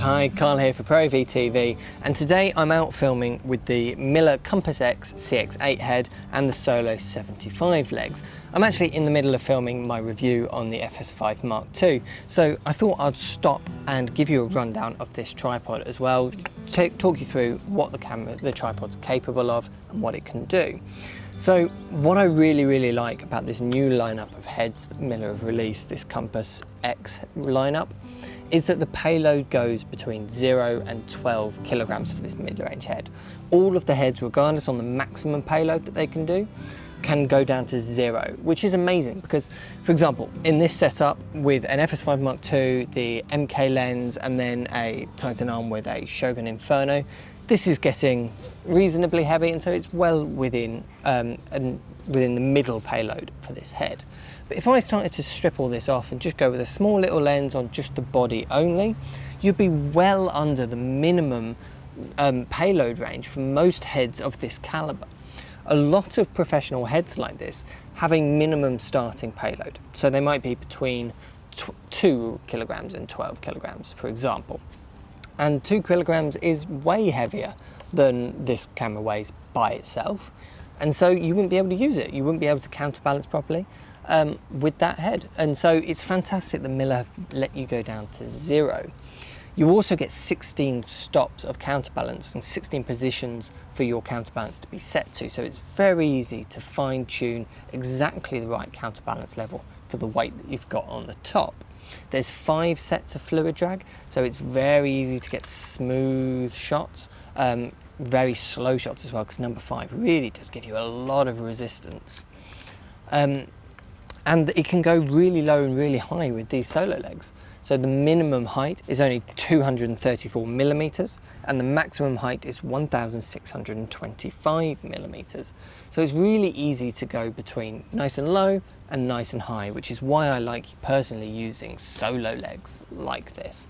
Hi, Carl here for ProAV TV, and today I'm out filming with the Miller Compass X CX8 head and the Solo 75 legs. I'm actually in the middle of filming my review on the FS5 Mark II, so I thought I'd stop and give you a rundown of this tripod as well, talk you through what the camera, the tripod's capable of and what it can do. So what I really, really like about this new lineup of heads that Miller have released, this Compass X lineup, is that the payload goes between 0 and 12 kilograms for this mid-range head. All of the heads, regardless on the maximum payload that they can do, can go down to zero, which is amazing because, for example, in this setup with an FS5 Mark II, the MK lens, and then a Titan arm with a Shogun Inferno, this is getting reasonably heavy and so it's well within, um, within the middle payload for this head. But if I started to strip all this off and just go with a small little lens on just the body only, you'd be well under the minimum um, payload range for most heads of this caliber. A lot of professional heads like this having minimum starting payload. So they might be between 2 kilograms and 12 kilograms, for example and two kilograms is way heavier than this camera weighs by itself. And so you wouldn't be able to use it. You wouldn't be able to counterbalance properly um, with that head. And so it's fantastic that Miller let you go down to zero. You also get 16 stops of counterbalance and 16 positions for your counterbalance to be set to. So it's very easy to fine tune exactly the right counterbalance level for the weight that you've got on the top. There's five sets of fluid drag, so it's very easy to get smooth shots, um, very slow shots as well, because number five really does give you a lot of resistance. Um, and it can go really low and really high with these solo legs. So the minimum height is only 234 millimeters and the maximum height is 1,625 millimeters. So it's really easy to go between nice and low and nice and high, which is why I like personally using solo legs like this.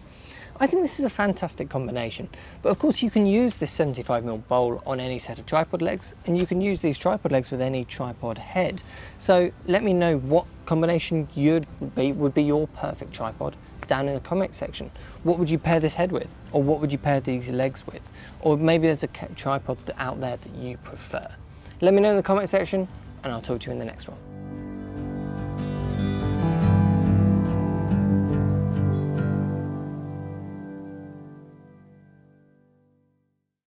I think this is a fantastic combination. But of course you can use this 75mm bowl on any set of tripod legs and you can use these tripod legs with any tripod head. So let me know what combination you'd be, would be your perfect tripod down in the comment section. What would you pair this head with? Or what would you pair these legs with? Or maybe there's a tripod out there that you prefer. Let me know in the comment section and I'll talk to you in the next one.